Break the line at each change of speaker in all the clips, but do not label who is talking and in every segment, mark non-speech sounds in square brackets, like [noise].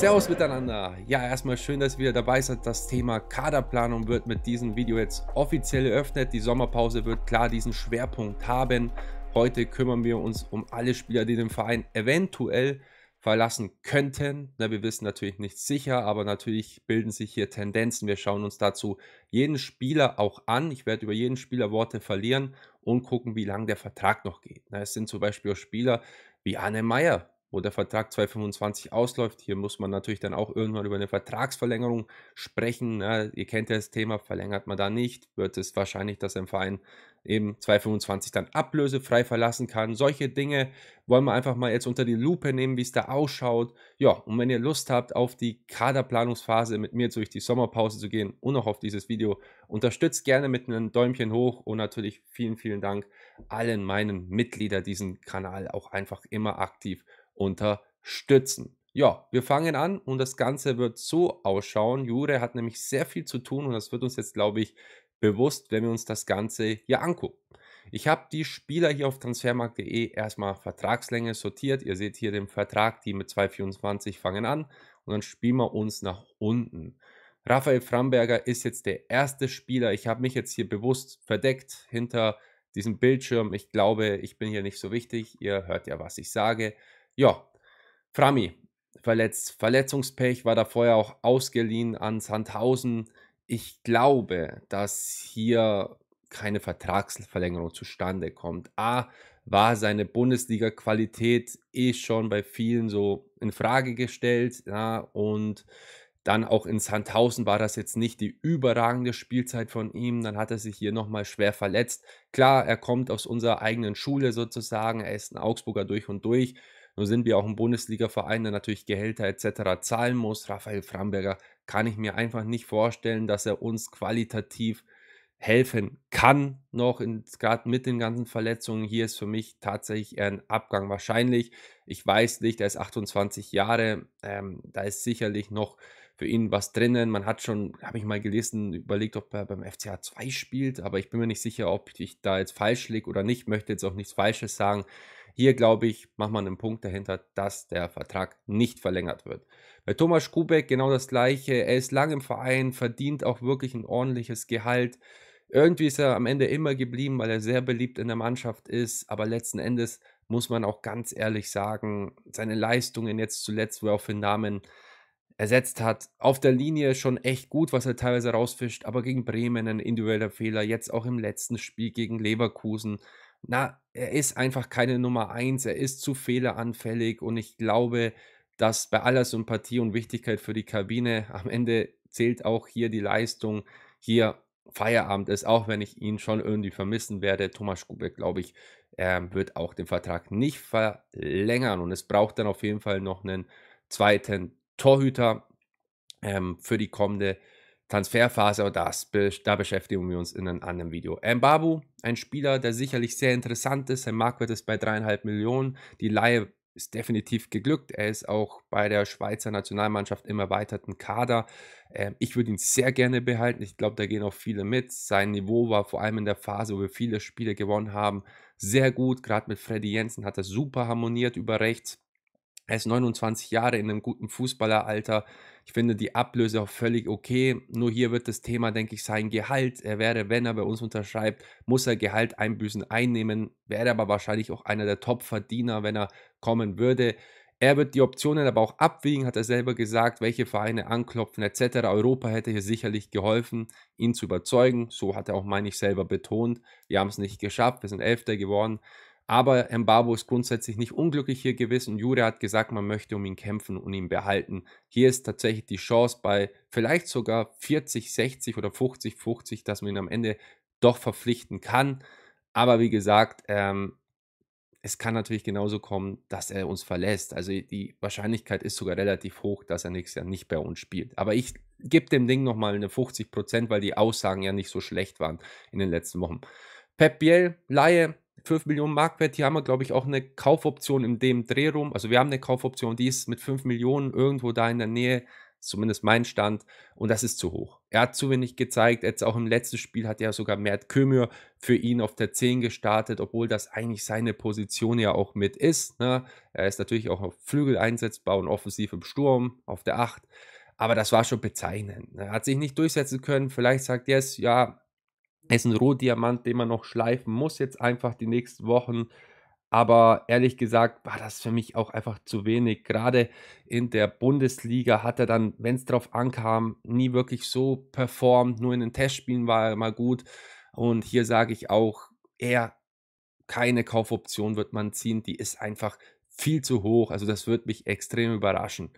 Servus miteinander. Ja, erstmal schön, dass ihr wieder dabei seid. Das Thema Kaderplanung wird mit diesem Video jetzt offiziell eröffnet. Die Sommerpause wird klar diesen Schwerpunkt haben. Heute kümmern wir uns um alle Spieler, die den Verein eventuell verlassen könnten. Na, wir wissen natürlich nicht sicher, aber natürlich bilden sich hier Tendenzen. Wir schauen uns dazu jeden Spieler auch an. Ich werde über jeden Spieler Worte verlieren und gucken, wie lange der Vertrag noch geht. Na, es sind zum Beispiel auch Spieler wie Anne Meyer, wo der Vertrag 2025 ausläuft. Hier muss man natürlich dann auch irgendwann über eine Vertragsverlängerung sprechen. Ne? Ihr kennt ja das Thema, verlängert man da nicht, wird es wahrscheinlich, dass ein Verein eben 2025 dann ablösefrei verlassen kann. Solche Dinge wollen wir einfach mal jetzt unter die Lupe nehmen, wie es da ausschaut. Ja, und wenn ihr Lust habt, auf die Kaderplanungsphase mit mir durch die Sommerpause zu gehen und auch auf dieses Video, unterstützt gerne mit einem Däumchen hoch und natürlich vielen, vielen Dank allen meinen Mitgliedern, diesen Kanal auch einfach immer aktiv unterstützen. Ja, wir fangen an und das Ganze wird so ausschauen. Jure hat nämlich sehr viel zu tun und das wird uns jetzt, glaube ich, bewusst, wenn wir uns das Ganze hier angucken. Ich habe die Spieler hier auf transfermarkt.de erstmal Vertragslänge sortiert. Ihr seht hier den Vertrag, die mit 2,24 fangen an und dann spielen wir uns nach unten. Raphael Framberger ist jetzt der erste Spieler. Ich habe mich jetzt hier bewusst verdeckt hinter diesem Bildschirm. Ich glaube, ich bin hier nicht so wichtig. Ihr hört ja, was ich sage. Ja, Frami, verletzt. Verletzungspech war da vorher auch ausgeliehen an Sandhausen. Ich glaube, dass hier keine Vertragsverlängerung zustande kommt. A, war seine Bundesliga-Qualität eh schon bei vielen so in Frage gestellt. Ja, und dann auch in Sandhausen war das jetzt nicht die überragende Spielzeit von ihm. Dann hat er sich hier nochmal schwer verletzt. Klar, er kommt aus unserer eigenen Schule sozusagen. Er ist ein Augsburger durch und durch. Nun sind wir auch ein Bundesliga-Verein, der natürlich Gehälter etc. zahlen muss. Raphael Framberger kann ich mir einfach nicht vorstellen, dass er uns qualitativ helfen kann, noch gerade mit den ganzen Verletzungen. Hier ist für mich tatsächlich eher ein Abgang wahrscheinlich. Ich weiß nicht, er ist 28 Jahre, ähm, da ist sicherlich noch für ihn was drinnen. Man hat schon, habe ich mal gelesen, überlegt, ob er beim FCH 2 spielt, aber ich bin mir nicht sicher, ob ich da jetzt falsch liege oder nicht. Möchte jetzt auch nichts Falsches sagen. Hier, glaube ich, macht man einen Punkt dahinter, dass der Vertrag nicht verlängert wird. Bei Thomas Kubek genau das Gleiche. Er ist lang im Verein, verdient auch wirklich ein ordentliches Gehalt. Irgendwie ist er am Ende immer geblieben, weil er sehr beliebt in der Mannschaft ist. Aber letzten Endes muss man auch ganz ehrlich sagen, seine Leistungen jetzt zuletzt, wo er auch für Namen ersetzt hat, auf der Linie schon echt gut, was er teilweise rausfischt. Aber gegen Bremen ein individueller Fehler. Jetzt auch im letzten Spiel gegen Leverkusen na, er ist einfach keine Nummer eins, er ist zu fehleranfällig und ich glaube, dass bei aller Sympathie und Wichtigkeit für die Kabine am Ende zählt auch hier die Leistung. Hier Feierabend ist, auch wenn ich ihn schon irgendwie vermissen werde. Thomas Skubeck, glaube ich, wird auch den Vertrag nicht verlängern und es braucht dann auf jeden Fall noch einen zweiten Torhüter ähm, für die kommende Transferphase, aber das, da beschäftigen wir uns in einem anderen Video. Mbabu, ein Spieler, der sicherlich sehr interessant ist. Sein Marktwert ist bei dreieinhalb Millionen. Die Laie ist definitiv geglückt. Er ist auch bei der Schweizer Nationalmannschaft im erweiterten Kader. Ähm, ich würde ihn sehr gerne behalten. Ich glaube, da gehen auch viele mit. Sein Niveau war vor allem in der Phase, wo wir viele Spiele gewonnen haben, sehr gut. Gerade mit Freddy Jensen hat er super harmoniert über rechts. Er ist 29 Jahre in einem guten Fußballeralter. Ich finde die Ablöse auch völlig okay. Nur hier wird das Thema, denke ich, sein Gehalt. Er wäre, wenn er bei uns unterschreibt, muss er Gehalt einbüßen einnehmen. Wäre aber wahrscheinlich auch einer der Top-Verdiener, wenn er kommen würde. Er wird die Optionen aber auch abwiegen, hat er selber gesagt, welche Vereine anklopfen etc. Europa hätte hier sicherlich geholfen, ihn zu überzeugen. So hat er auch, meine ich, selber betont. Wir haben es nicht geschafft, wir sind Elfter geworden. Aber Mbabo ist grundsätzlich nicht unglücklich hier gewesen Jure hat gesagt, man möchte um ihn kämpfen und ihn behalten. Hier ist tatsächlich die Chance bei vielleicht sogar 40, 60 oder 50, 50, dass man ihn am Ende doch verpflichten kann. Aber wie gesagt, ähm, es kann natürlich genauso kommen, dass er uns verlässt. Also die Wahrscheinlichkeit ist sogar relativ hoch, dass er nächstes Jahr nicht bei uns spielt. Aber ich gebe dem Ding nochmal eine 50 Prozent, weil die Aussagen ja nicht so schlecht waren in den letzten Wochen. Pep Biel, Laie, 5 Millionen Marktwert. Hier haben wir, glaube ich, auch eine Kaufoption in dem Dreh. Also wir haben eine Kaufoption, die ist mit 5 Millionen irgendwo da in der Nähe. zumindest mein Stand. Und das ist zu hoch. Er hat zu wenig gezeigt. Jetzt auch im letzten Spiel hat er sogar Mert Kömür für ihn auf der 10 gestartet, obwohl das eigentlich seine Position ja auch mit ist. Ne? Er ist natürlich auch auf Flügel einsetzbar und offensiv im Sturm auf der 8. Aber das war schon bezeichnend. Er hat sich nicht durchsetzen können. Vielleicht sagt er es, ja, ist ein Rohdiamant, den man noch schleifen muss, jetzt einfach die nächsten Wochen. Aber ehrlich gesagt war das für mich auch einfach zu wenig. Gerade in der Bundesliga hat er dann, wenn es drauf ankam, nie wirklich so performt. Nur in den Testspielen war er mal gut. Und hier sage ich auch, eher keine Kaufoption wird man ziehen. Die ist einfach viel zu hoch. Also das wird mich extrem überraschen.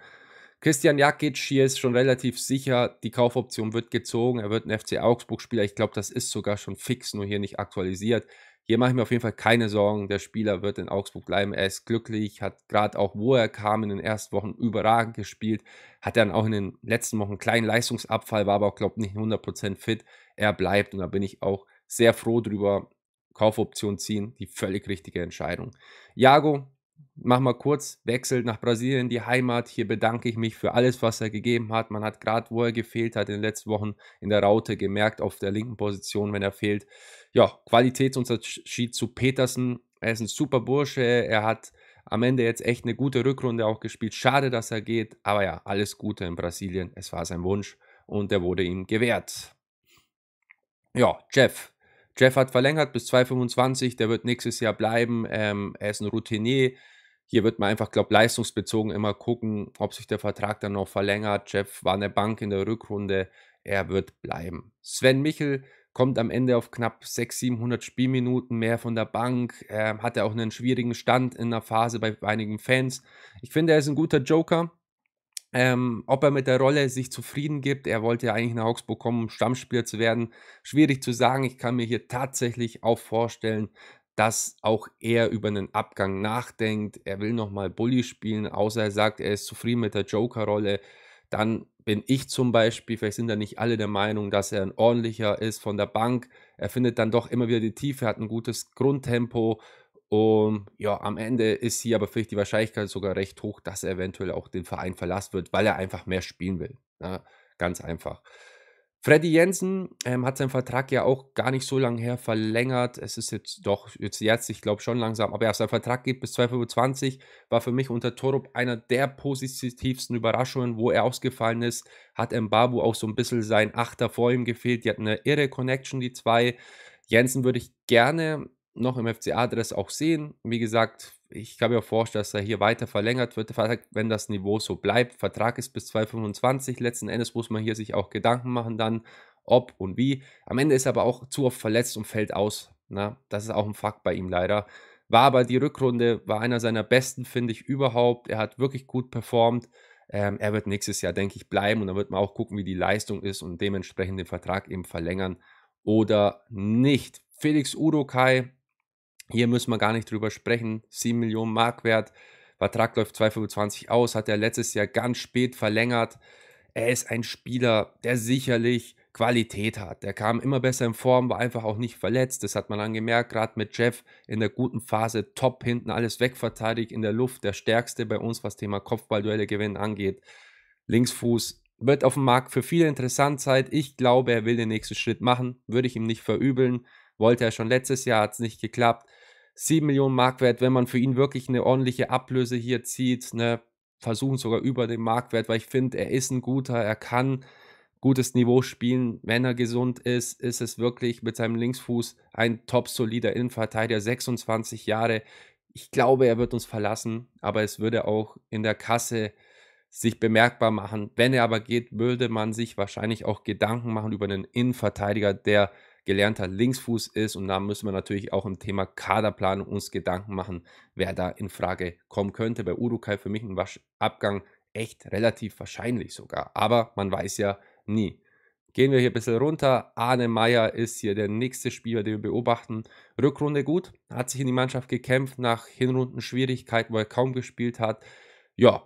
Christian Jakic hier ist schon relativ sicher, die Kaufoption wird gezogen. Er wird ein FC Augsburg-Spieler. Ich glaube, das ist sogar schon fix, nur hier nicht aktualisiert. Hier mache ich mir auf jeden Fall keine Sorgen. Der Spieler wird in Augsburg bleiben. Er ist glücklich, hat gerade auch, wo er kam, in den ersten Wochen überragend gespielt. Hat dann auch in den letzten Wochen einen kleinen Leistungsabfall, war aber auch, glaube ich, nicht 100% fit. Er bleibt und da bin ich auch sehr froh drüber. Kaufoption ziehen, die völlig richtige Entscheidung. Jago, mach mal kurz, wechselt nach Brasilien, die Heimat. Hier bedanke ich mich für alles, was er gegeben hat. Man hat gerade, wo er gefehlt hat, in den letzten Wochen in der Raute gemerkt, auf der linken Position, wenn er fehlt. Ja, Qualitätsunterschied zu Petersen. Er ist ein super Bursche. Er hat am Ende jetzt echt eine gute Rückrunde auch gespielt. Schade, dass er geht. Aber ja, alles Gute in Brasilien. Es war sein Wunsch und der wurde ihm gewährt. Ja, Jeff. Jeff hat verlängert bis 2025. Der wird nächstes Jahr bleiben. Ähm, er ist ein Routinier hier wird man einfach, glaube leistungsbezogen immer gucken, ob sich der Vertrag dann noch verlängert. Jeff war eine Bank in der Rückrunde, er wird bleiben. Sven Michel kommt am Ende auf knapp 600, 700 Spielminuten mehr von der Bank. Er hatte auch einen schwierigen Stand in der Phase bei einigen Fans. Ich finde, er ist ein guter Joker. Ähm, ob er mit der Rolle sich zufrieden gibt, er wollte ja eigentlich nach Augsburg kommen, um Stammspieler zu werden, schwierig zu sagen. Ich kann mir hier tatsächlich auch vorstellen, dass auch er über einen Abgang nachdenkt. Er will nochmal Bully spielen, außer er sagt, er ist zufrieden mit der Joker-Rolle. Dann bin ich zum Beispiel, vielleicht sind da nicht alle der Meinung, dass er ein ordentlicher ist von der Bank. Er findet dann doch immer wieder die Tiefe, hat ein gutes Grundtempo. Und ja, am Ende ist hier aber vielleicht die Wahrscheinlichkeit sogar recht hoch, dass er eventuell auch den Verein verlassen wird, weil er einfach mehr spielen will. Ja, ganz einfach. Freddy Jensen ähm, hat seinen Vertrag ja auch gar nicht so lange her verlängert. Es ist jetzt doch, jetzt jetzt, ich glaube schon langsam, aber ja, sein Vertrag geht bis 2025. War für mich unter Torup einer der positivsten Überraschungen, wo er ausgefallen ist. Hat Mbabu auch so ein bisschen sein Achter vor ihm gefehlt. Die hatten eine irre Connection, die zwei. Jensen würde ich gerne noch im FCA-Adress auch sehen. Wie gesagt, ich kann mir vorstellen, dass er hier weiter verlängert wird, wenn das Niveau so bleibt. Vertrag ist bis 2025. Letzten Endes muss man hier sich auch Gedanken machen, dann ob und wie. Am Ende ist er aber auch zu oft verletzt und fällt aus. Na, ne? das ist auch ein Fakt bei ihm leider. War aber die Rückrunde, war einer seiner besten, finde ich, überhaupt. Er hat wirklich gut performt. Ähm, er wird nächstes Jahr, denke ich, bleiben und dann wird man auch gucken, wie die Leistung ist und dementsprechend den Vertrag eben verlängern oder nicht. Felix Urukai hier müssen wir gar nicht drüber sprechen. 7 Millionen Mark wert. Vertrag läuft 2025 aus, hat er letztes Jahr ganz spät verlängert. Er ist ein Spieler, der sicherlich Qualität hat. Der kam immer besser in Form, war einfach auch nicht verletzt. Das hat man dann gemerkt, gerade mit Jeff in der guten Phase, top hinten, alles wegverteidigt, in der Luft, der stärkste bei uns, was Thema Kopfballduelle gewinnen angeht. Linksfuß wird auf dem Markt für viele interessant sein. Ich glaube, er will den nächsten Schritt machen, würde ich ihm nicht verübeln. Wollte er schon letztes Jahr, hat es nicht geklappt. 7 Millionen Marktwert, wenn man für ihn wirklich eine ordentliche Ablöse hier zieht, ne, versuchen sogar über den Marktwert, weil ich finde, er ist ein guter, er kann gutes Niveau spielen. Wenn er gesund ist, ist es wirklich mit seinem Linksfuß ein top solider Innenverteidiger, 26 Jahre. Ich glaube, er wird uns verlassen, aber es würde auch in der Kasse sich bemerkbar machen. Wenn er aber geht, würde man sich wahrscheinlich auch Gedanken machen über einen Innenverteidiger, der gelernter Linksfuß ist. Und da müssen wir natürlich auch im Thema Kaderplanung uns Gedanken machen, wer da in Frage kommen könnte. Bei Urukai für mich ein Abgang echt relativ wahrscheinlich sogar. Aber man weiß ja nie. Gehen wir hier ein bisschen runter. Arne Meyer ist hier der nächste Spieler, den wir beobachten. Rückrunde gut, hat sich in die Mannschaft gekämpft nach Hinrundenschwierigkeiten, wo er kaum gespielt hat. Ja,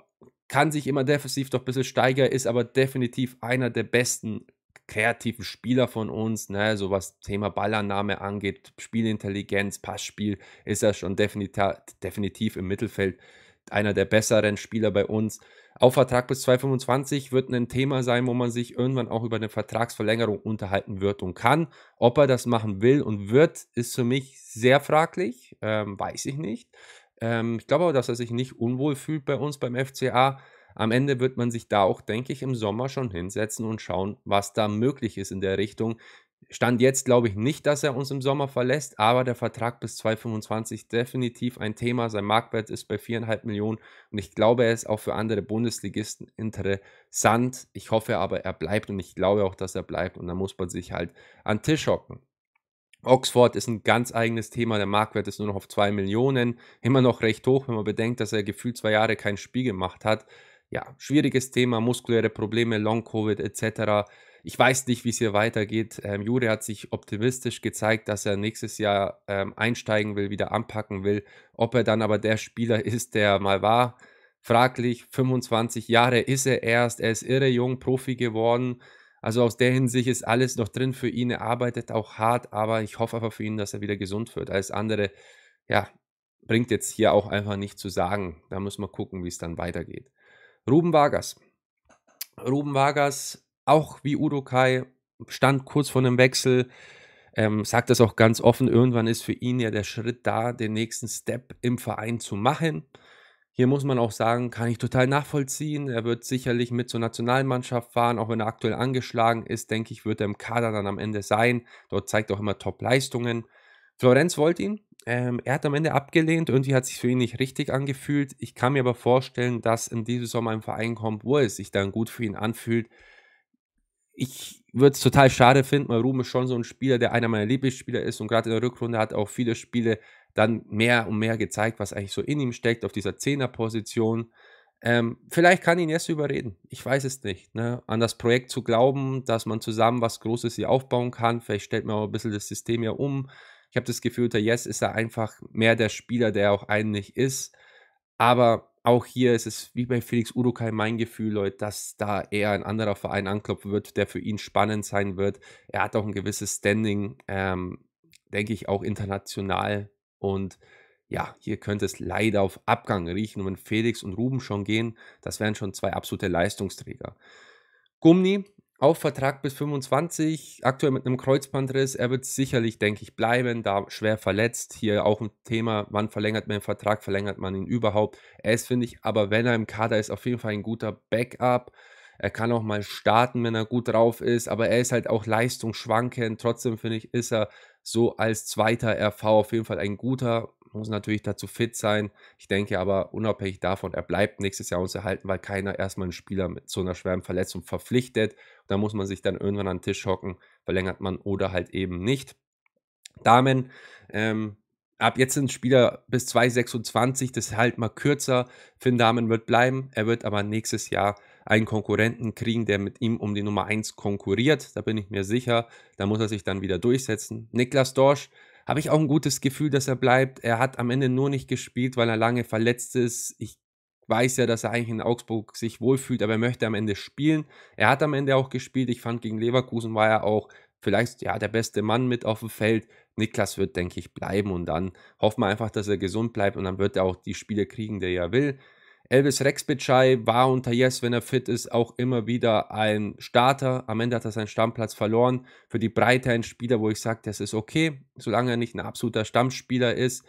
kann sich immer defensiv doch ein bisschen steigern, ist aber definitiv einer der besten kreativen Spieler von uns, ne, so was Thema Ballannahme angeht, Spielintelligenz, Passspiel, ist er schon definitiv, definitiv im Mittelfeld einer der besseren Spieler bei uns. Auf Vertrag bis 2025 wird ein Thema sein, wo man sich irgendwann auch über eine Vertragsverlängerung unterhalten wird und kann. Ob er das machen will und wird, ist für mich sehr fraglich. Ähm, weiß ich nicht. Ähm, ich glaube aber, dass er sich nicht unwohl fühlt bei uns beim FCA. Am Ende wird man sich da auch, denke ich, im Sommer schon hinsetzen und schauen, was da möglich ist in der Richtung. Stand jetzt glaube ich nicht, dass er uns im Sommer verlässt, aber der Vertrag bis 2025 definitiv ein Thema. Sein Marktwert ist bei 4,5 Millionen und ich glaube, er ist auch für andere Bundesligisten interessant. Ich hoffe aber, er bleibt und ich glaube auch, dass er bleibt und da muss man sich halt an den Tisch hocken. Oxford ist ein ganz eigenes Thema. Der Marktwert ist nur noch auf 2 Millionen. Immer noch recht hoch, wenn man bedenkt, dass er gefühlt zwei Jahre kein Spiel gemacht hat. Ja, schwieriges Thema, muskuläre Probleme, Long-Covid etc. Ich weiß nicht, wie es hier weitergeht. Ähm, Jure hat sich optimistisch gezeigt, dass er nächstes Jahr ähm, einsteigen will, wieder anpacken will. Ob er dann aber der Spieler [laughs] ist, der mal war, fraglich. 25 Jahre ist er erst. Er ist irre jung, Profi geworden. Also aus der Hinsicht ist alles noch drin für ihn. Er arbeitet auch hart, aber ich hoffe einfach für ihn, dass er wieder gesund wird. Alles andere, ja, bringt jetzt hier auch einfach nicht zu sagen. Da muss man gucken, wie es dann weitergeht. Ruben Vargas. Ruben Vargas auch wie Udo Kai, stand kurz vor einem Wechsel, ähm, sagt das auch ganz offen, irgendwann ist für ihn ja der Schritt da, den nächsten Step im Verein zu machen. Hier muss man auch sagen, kann ich total nachvollziehen. Er wird sicherlich mit zur Nationalmannschaft fahren, auch wenn er aktuell angeschlagen ist, denke ich, wird er im Kader dann am Ende sein. Dort zeigt er auch immer Top-Leistungen. Florenz wollte ihn. Ähm, er hat am Ende abgelehnt. Irgendwie hat es sich für ihn nicht richtig angefühlt. Ich kann mir aber vorstellen, dass in diesem Sommer ein Verein kommt, wo es sich dann gut für ihn anfühlt ich würde es total schade finden, weil Ruhm ist schon so ein Spieler, der einer meiner Lieblingsspieler ist und gerade in der Rückrunde hat auch viele Spiele dann mehr und mehr gezeigt, was eigentlich so in ihm steckt, auf dieser Zehnerposition. Ähm, vielleicht kann ihn jetzt überreden. Ich weiß es nicht. Ne? An das Projekt zu glauben, dass man zusammen was Großes hier aufbauen kann. Vielleicht stellt man auch ein bisschen das System ja um. Ich habe das Gefühl, der Yes ist er einfach mehr der Spieler, der auch eigentlich ist. Aber auch hier ist es wie bei Felix Urukai mein Gefühl, Leute, dass da eher ein anderer Verein anklopfen wird, der für ihn spannend sein wird. Er hat auch ein gewisses Standing, ähm, denke ich, auch international. Und ja, hier könnte es leider auf Abgang riechen. Und wenn Felix und Ruben schon gehen, das wären schon zwei absolute Leistungsträger. Gumni auf Vertrag bis 25, aktuell mit einem Kreuzbandriss. Er wird sicherlich, denke ich, bleiben, da schwer verletzt. Hier auch ein Thema, wann verlängert man den Vertrag, verlängert man ihn überhaupt. Er ist, finde ich, aber wenn er im Kader ist, auf jeden Fall ein guter Backup. Er kann auch mal starten, wenn er gut drauf ist, aber er ist halt auch leistungsschwankend. Trotzdem, finde ich, ist er so als zweiter RV auf jeden Fall ein guter muss natürlich dazu fit sein. Ich denke aber unabhängig davon, er bleibt nächstes Jahr uns erhalten, weil keiner erstmal einen Spieler mit so einer schweren Verletzung verpflichtet. Da muss man sich dann irgendwann an den Tisch hocken, verlängert man oder halt eben nicht. Damen, ähm, ab jetzt sind Spieler bis 2026, das halt mal kürzer. Finn Damen wird bleiben, er wird aber nächstes Jahr einen Konkurrenten kriegen, der mit ihm um die Nummer 1 konkurriert. Da bin ich mir sicher. Da muss er sich dann wieder durchsetzen. Niklas Dorsch habe ich auch ein gutes Gefühl, dass er bleibt. Er hat am Ende nur nicht gespielt, weil er lange verletzt ist. Ich weiß ja, dass er eigentlich in Augsburg sich wohlfühlt, aber er möchte am Ende spielen. Er hat am Ende auch gespielt. Ich fand, gegen Leverkusen war er auch vielleicht ja der beste Mann mit auf dem Feld. Niklas wird, denke ich, bleiben und dann hoffen wir einfach, dass er gesund bleibt und dann wird er auch die Spiele kriegen, die er will. Elvis Rexbitschei war unter Yes, wenn er fit ist, auch immer wieder ein Starter. Am Ende hat er seinen Stammplatz verloren. Für die Breite ein Spieler, wo ich sage, das ist okay. Solange er nicht ein absoluter Stammspieler ist,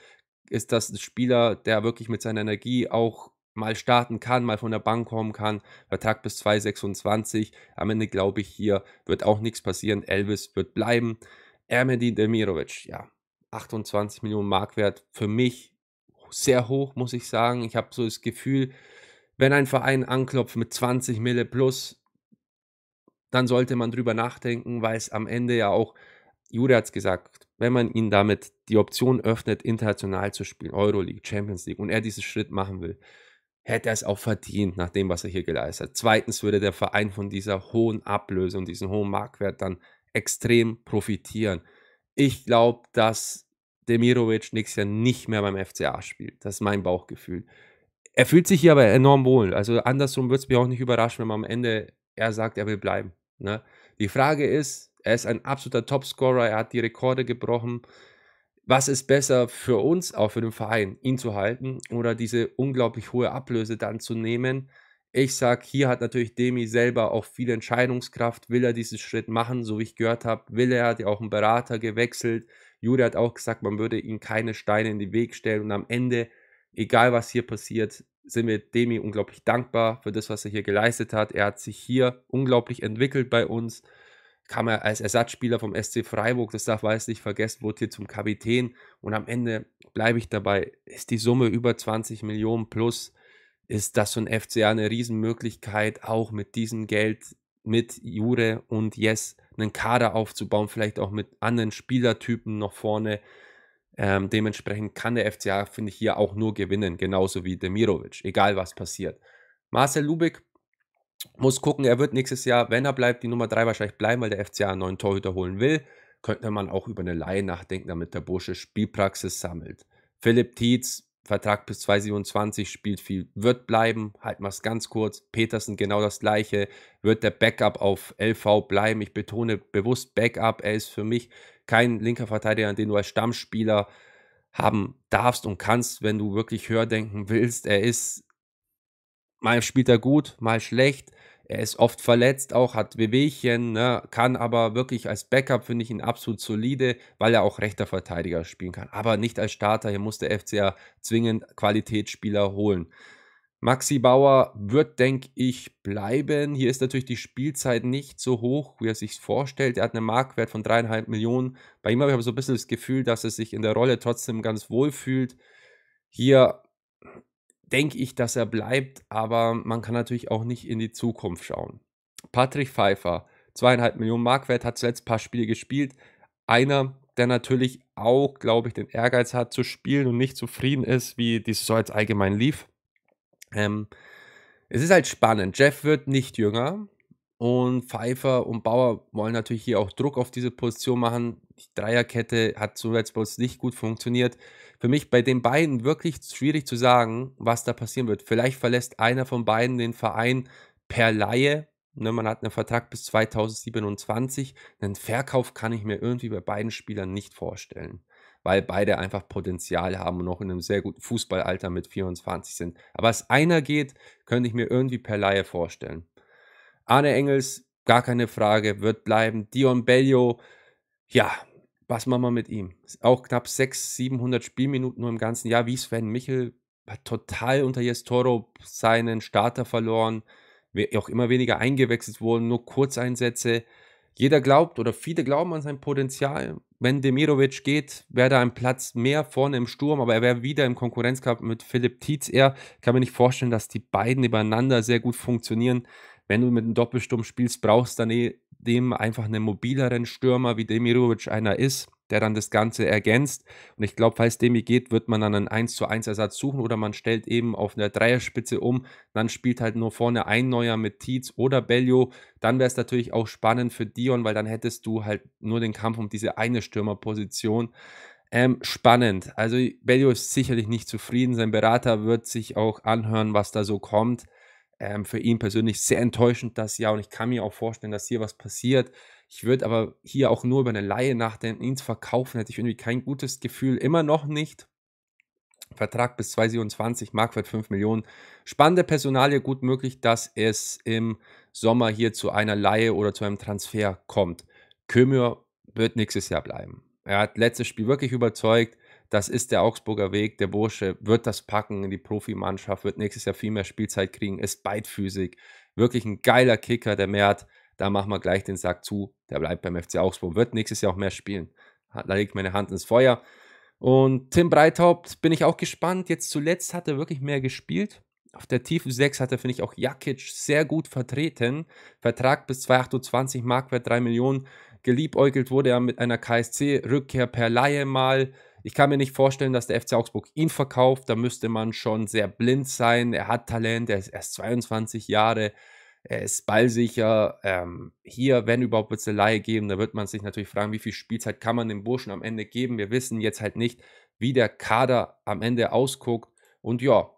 ist das ein Spieler, der wirklich mit seiner Energie auch mal starten kann, mal von der Bank kommen kann. Vertrag bis 2026. Am Ende glaube ich, hier wird auch nichts passieren. Elvis wird bleiben. Ermedi Demirovic, ja, 28 Millionen Markwert. Für mich sehr hoch, muss ich sagen. Ich habe so das Gefühl, wenn ein Verein anklopft mit 20 Mille plus, dann sollte man drüber nachdenken, weil es am Ende ja auch, Jure hat es gesagt, wenn man ihn damit die Option öffnet, international zu spielen, Euroleague, Champions League, und er diesen Schritt machen will, hätte er es auch verdient, nach dem, was er hier geleistet hat. Zweitens würde der Verein von dieser hohen Ablöse und diesem hohen Marktwert dann extrem profitieren. Ich glaube, dass Demirovic nächstes Jahr nicht mehr beim FCA spielt. Das ist mein Bauchgefühl. Er fühlt sich hier aber enorm wohl. Also andersrum würde es mich auch nicht überraschen, wenn man am Ende er sagt, er will bleiben. Ne? Die Frage ist, er ist ein absoluter Topscorer, er hat die Rekorde gebrochen. was ist besser für uns, auch für den Verein, ihn zu halten oder diese unglaublich hohe Ablöse dann zu nehmen? Ich sage, hier hat natürlich Demi selber auch viel Entscheidungskraft. Will er diesen Schritt machen, so wie ich gehört habe? Will er? Hat ja auch einen Berater gewechselt. Juri hat auch gesagt, man würde ihm keine Steine in den Weg stellen. Und am Ende, egal was hier passiert, sind wir Demi unglaublich dankbar für das, was er hier geleistet hat. Er hat sich hier unglaublich entwickelt bei uns kam er als Ersatzspieler vom SC Freiburg, das darf weiß nicht vergessen, wurde hier zum Kapitän und am Ende bleibe ich dabei, ist die Summe über 20 Millionen plus, ist das für ein FCA eine Riesenmöglichkeit, auch mit diesem Geld mit Jure und Yes einen Kader aufzubauen, vielleicht auch mit anderen Spielertypen noch vorne. Ähm, dementsprechend kann der FCA, finde ich, hier auch nur gewinnen, genauso wie Demirovic, egal was passiert. Marcel Lubik muss gucken, er wird nächstes Jahr, wenn er bleibt, die Nummer 3 wahrscheinlich bleiben, weil der FCA einen neuen Torhüter holen will. Könnte man auch über eine Laie nachdenken, damit der Bursche Spielpraxis sammelt. Philipp Tietz, Vertrag bis 2027, spielt viel, wird bleiben. Halten wir es ganz kurz. Petersen genau das gleiche. Wird der Backup auf LV bleiben. Ich betone bewusst Backup. Er ist für mich kein linker Verteidiger, den du als Stammspieler haben darfst und kannst, wenn du wirklich höher denken willst. Er ist mal spielt er gut, mal schlecht. Er ist oft verletzt, auch hat Wehwehchen, ne, kann aber wirklich als Backup finde ich ihn absolut solide, weil er auch rechter Verteidiger spielen kann. Aber nicht als Starter. Hier muss der FCA zwingend Qualitätsspieler holen. Maxi Bauer wird, denke ich, bleiben. Hier ist natürlich die Spielzeit nicht so hoch, wie er sich vorstellt. Er hat einen Marktwert von dreieinhalb Millionen. Bei ihm habe ich aber so ein bisschen das Gefühl, dass er sich in der Rolle trotzdem ganz wohl fühlt. Hier denke ich, dass er bleibt, aber man kann natürlich auch nicht in die Zukunft schauen. Patrick Pfeiffer, zweieinhalb Millionen Markwert, hat zuletzt ein paar Spiele gespielt. Einer, der natürlich auch, glaube ich, den Ehrgeiz hat zu spielen und nicht zufrieden ist, wie die Saison jetzt allgemein lief. Ähm, es ist halt spannend. Jeff wird nicht jünger und Pfeiffer und Bauer wollen natürlich hier auch Druck auf diese Position machen. Die Dreierkette hat zuletzt bei uns nicht gut funktioniert für mich bei den beiden wirklich schwierig zu sagen, was da passieren wird. Vielleicht verlässt einer von beiden den Verein per Laie. Ne, man hat einen Vertrag bis 2027. Einen Verkauf kann ich mir irgendwie bei beiden Spielern nicht vorstellen, weil beide einfach Potenzial haben und noch in einem sehr guten Fußballalter mit 24 sind. Aber als einer geht, könnte ich mir irgendwie per Laie vorstellen. Arne Engels, gar keine Frage, wird bleiben. Dion Bellio, ja, was machen wir mit ihm? Auch knapp 600, 700 Spielminuten nur im ganzen Jahr, wie Sven Michel, hat total unter Jestoro seinen Starter verloren, auch immer weniger eingewechselt wurden, nur Kurzeinsätze. Jeder glaubt oder viele glauben an sein Potenzial. Wenn Demirovic geht, wäre da ein Platz mehr vorne im Sturm, aber er wäre wieder im Konkurrenzkampf mit Philipp Tietz. Er kann mir nicht vorstellen, dass die beiden übereinander sehr gut funktionieren. Wenn du mit einem Doppelsturm spielst, brauchst du dann eh dem einfach einen mobileren Stürmer, wie Demirovic einer ist, der dann das Ganze ergänzt. Und ich glaube, falls Demi geht, wird man dann einen 1 zu 1 Ersatz suchen oder man stellt eben auf eine Dreierspitze um. Dann spielt halt nur vorne ein Neuer mit Tietz oder Bellio. Dann wäre es natürlich auch spannend für Dion, weil dann hättest du halt nur den Kampf um diese eine Stürmerposition. Ähm, spannend. Also Bellio ist sicherlich nicht zufrieden. Sein Berater wird sich auch anhören, was da so kommt. Ähm, für ihn persönlich sehr enttäuschend das Jahr und ich kann mir auch vorstellen, dass hier was passiert. Ich würde aber hier auch nur über eine Laie nachdenken. Ihn zu verkaufen, hätte ich irgendwie kein gutes Gefühl. Immer noch nicht. Vertrag bis 2027, Marktwert 5 Millionen. Spannende Personalie, gut möglich, dass es im Sommer hier zu einer Laie oder zu einem Transfer kommt. Kömür wird nächstes Jahr bleiben. Er hat letztes Spiel wirklich überzeugt. Das ist der Augsburger Weg. Der Bursche wird das packen in die Profimannschaft, wird nächstes Jahr viel mehr Spielzeit kriegen, ist beidfüßig. Wirklich ein geiler Kicker, der Mert. Da machen wir gleich den Sack zu. Der bleibt beim FC Augsburg, wird nächstes Jahr auch mehr spielen. Da legt meine Hand ins Feuer. Und Tim Breithaupt bin ich auch gespannt. Jetzt zuletzt hat er wirklich mehr gespielt. Auf der tiefen 6 hat er, finde ich, auch Jakic sehr gut vertreten. Vertrag bis 2028, Marktwert 3 Millionen. Geliebäugelt wurde er mit einer KSC-Rückkehr per Laie mal. Ich kann mir nicht vorstellen, dass der FC Augsburg ihn verkauft. Da müsste man schon sehr blind sein. Er hat Talent, er ist erst 22 Jahre, er ist ballsicher. Ähm, hier, wenn überhaupt, wird es eine Laie geben. Da wird man sich natürlich fragen, wie viel Spielzeit kann man dem Burschen am Ende geben. Wir wissen jetzt halt nicht, wie der Kader am Ende ausguckt. Und ja,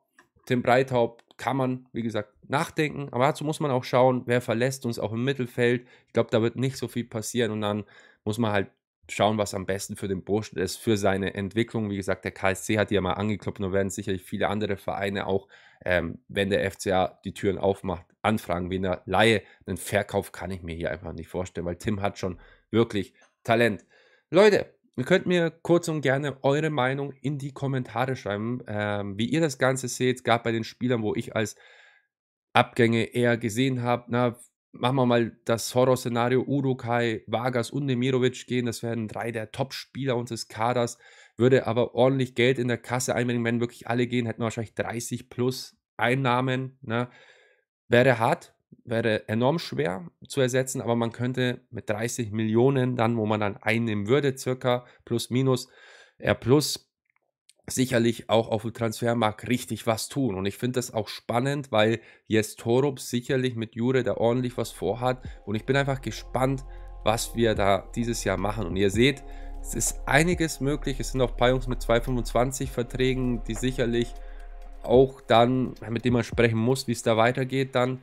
Tim Breithaupt kann man, wie gesagt, nachdenken. Aber dazu muss man auch schauen, wer verlässt uns auch im Mittelfeld. Ich glaube, da wird nicht so viel passieren. Und dann muss man halt schauen, was am besten für den Burschen ist, für seine Entwicklung. Wie gesagt, der KSC hat ja mal angeklopft und werden sicherlich viele andere Vereine auch, ähm, wenn der FCA die Türen aufmacht, anfragen wie eine Laie. Einen Verkauf kann ich mir hier einfach nicht vorstellen, weil Tim hat schon wirklich Talent. Leute, ihr könnt mir kurz und gerne eure Meinung in die Kommentare schreiben, ähm, wie ihr das Ganze seht. Gab bei den Spielern, wo ich als Abgänge eher gesehen habe, na, machen wir mal das Horrorszenario Urukai, Vargas und Nemirovic gehen. Das wären drei der Top-Spieler unseres Kaders. Würde aber ordentlich Geld in der Kasse einbringen. Wenn wirklich alle gehen, hätten wir wahrscheinlich 30 plus Einnahmen. Ne? Wäre hart, wäre enorm schwer zu ersetzen, aber man könnte mit 30 Millionen dann, wo man dann einnehmen würde, circa plus minus, R plus sicherlich auch auf dem Transfermarkt richtig was tun. Und ich finde das auch spannend, weil Jes Torup sicherlich mit Jure da ordentlich was vorhat. Und ich bin einfach gespannt, was wir da dieses Jahr machen. Und ihr seht, es ist einiges möglich. Es sind auch paar Jungs mit 225 Verträgen, die sicherlich auch dann, mit denen man sprechen muss, wie es da weitergeht dann.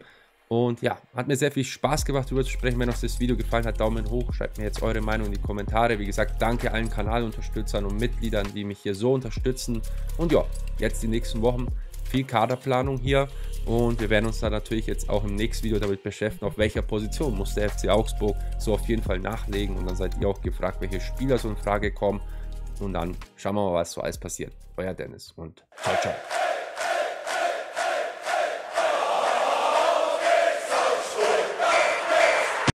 Und ja, hat mir sehr viel Spaß gemacht, darüber zu sprechen. Wenn euch das Video gefallen hat, Daumen hoch. Schreibt mir jetzt eure Meinung in die Kommentare. Wie gesagt, danke allen Kanalunterstützern und Mitgliedern, die mich hier so unterstützen. Und ja, jetzt die nächsten Wochen viel Kaderplanung hier. Und wir werden uns da natürlich jetzt auch im nächsten Video damit beschäftigen, auf welcher Position muss der FC Augsburg so auf jeden Fall nachlegen. Und dann seid ihr auch gefragt, welche Spieler so in Frage kommen. Und dann schauen wir mal, was so alles passiert. Euer Dennis und ciao, ciao.